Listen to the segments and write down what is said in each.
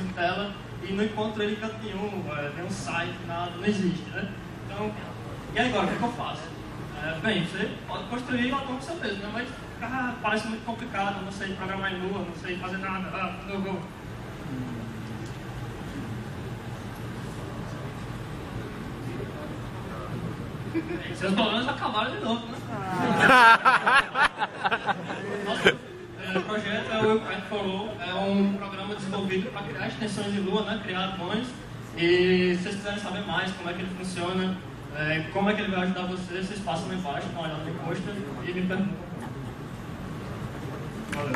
coisa em tela e não encontro ele em canto nenhum, é, nenhum site, nada, não existe, né? Então, e agora, o que, é que eu faço? É, bem, você pode construir o autônomo seu mesmo, né? Mas ah, parece muito complicado, não sei programar em Lua, não sei fazer nada, ah, não vou. Seus problemas acabaram de novo, né? Nosso é, projeto é o Kite for All, é um programa desenvolvido para criar extensões de Lua, né? criar drones. E se vocês quiserem saber mais como é que ele funciona, é, como é que ele vai ajudar vocês, vocês passam lá embaixo, dão uma olhada no e me perguntam. Valeu.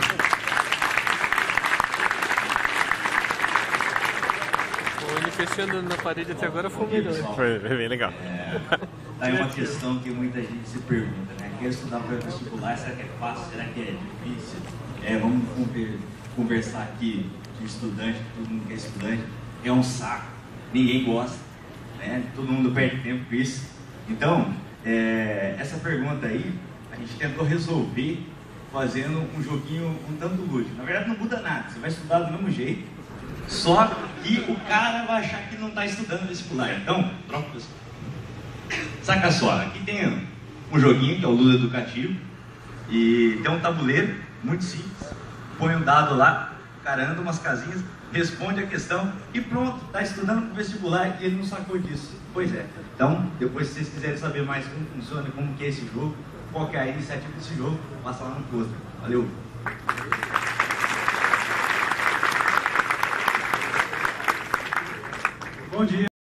O NPC andando na parede até agora foi o melhor. Foi bem legal. É, aí uma questão que muita gente se pergunta, né? Quer estudar para vestibular, será que é fácil? Será que é difícil? É, vamos conver- conversar aqui de estudante, todo mundo que é estudante. É um saco, ninguém gosta, né? Todo mundo perde tempo com isso. Então, é, essa pergunta aí, a gente tentou resolver fazendo um joguinho um tanto lúdico. Na verdade, não muda nada, você vai estudar do mesmo jeito, só que o cara vai achar que não está estudando vestibular. Então, troca pessoal. Saca só, aqui tem um joguinho que é o Lula Educativo e tem um tabuleiro muito simples. Põe um dado lá, o cara anda umas casinhas, responde a questão e pronto, está estudando para o vestibular e ele não sacou disso. Pois é. Então, depois se vocês quiserem saber mais como funciona, como que é esse jogo, qual que é a iniciativa desse jogo, passa lá no post. Valeu! Bom dia.